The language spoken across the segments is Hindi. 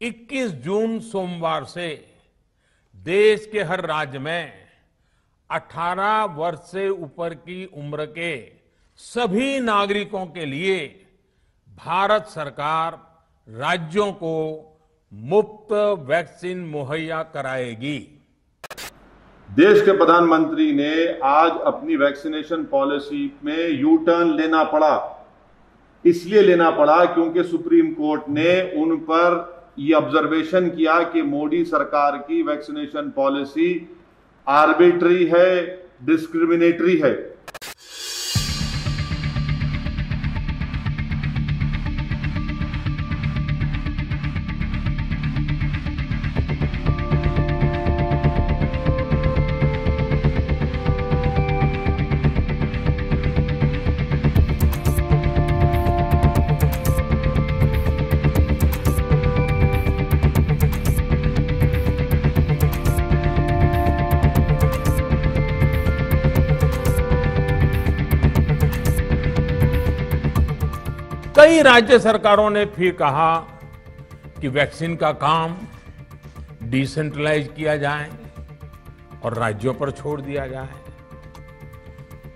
21 जून सोमवार से देश के हर राज्य में 18 वर्ष से ऊपर की उम्र के सभी नागरिकों के लिए भारत सरकार राज्यों को मुफ़्त वैक्सीन मुहैया कराएगी। देश के प्रधानमंत्री ने आज अपनी वैक्सीनेशन पॉलिसी में यू टर्न लेना पड़ा। इसलिए लेना पड़ा क्योंकि सुप्रीम कोर्ट ने उन पर ये ऑब्जर्वेशन किया कि मोदी सरकार की वैक्सीनेशन पॉलिसी आर्बिट्री है डिस्क्रिमिनेटरी है। कई राज्य सरकारों ने फिर कहा कि वैक्सीन का काम डिसेंट्रलाइज किया जाए और राज्यों पर छोड़ दिया जाए।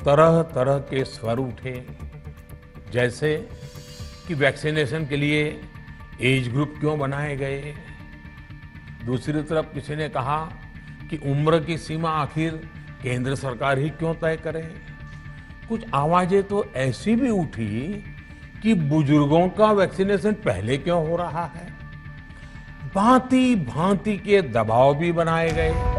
तरह तरह के स्वर उठे, जैसे कि वैक्सीनेशन के लिए एज ग्रुप क्यों बनाए गए। दूसरी तरफ़ किसी ने कहा कि उम्र की सीमा आखिर केंद्र सरकार ही क्यों तय करे। कुछ आवाज़ें तो ऐसी भी उठी कि बुज़ुर्गों का वैक्सीनेशन पहले क्यों हो रहा है? भांति भांति के दबाव भी बनाए गए।